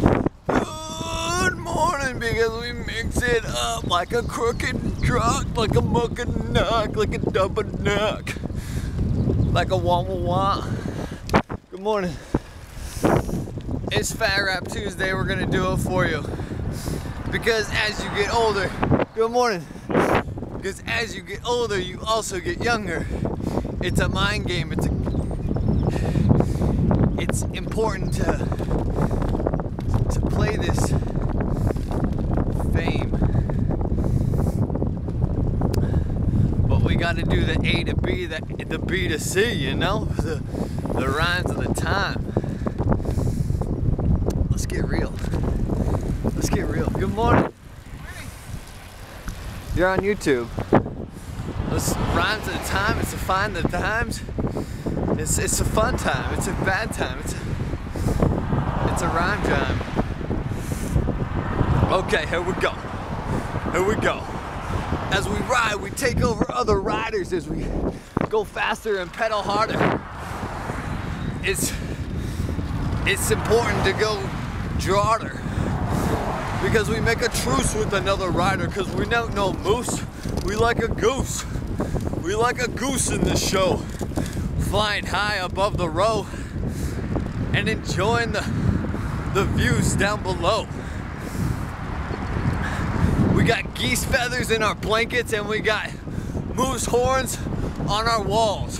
Good morning, because we mix it up like a crooked truck, like a muck and knock, like a double knock, like a wah wah. Good morning. It's Fat Rap Tuesday. We're gonna do it for you because as you get older, good morning. Because as you get older, you also get younger. It's a mind game. It's a, it's important to this fame. But we got to do the A to B, the, the B to C, you know? The, the rhymes of the time. Let's get real. Let's get real. Good morning. You're on YouTube. Let's rhymes of the time. It's to find the times. It's it's a fun time. It's a bad time. It's a it's a rhyme time. Okay, here we go. Here we go. As we ride, we take over other riders as we go faster and pedal harder. It's it's important to go harder because we make a truce with another rider because we don't know moose. We like a goose. We like a goose in this show, flying high above the row and enjoying the the views down below. We got geese feathers in our blankets and we got moose horns on our walls.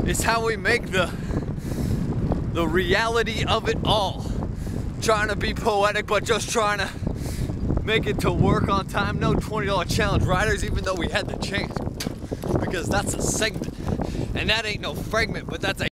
It's how we make the the reality of it all. Trying to be poetic, but just trying to make it to work on time. No $20 challenge riders, even though we had the chance. Because that's a segment. And that ain't no fragment, but that's a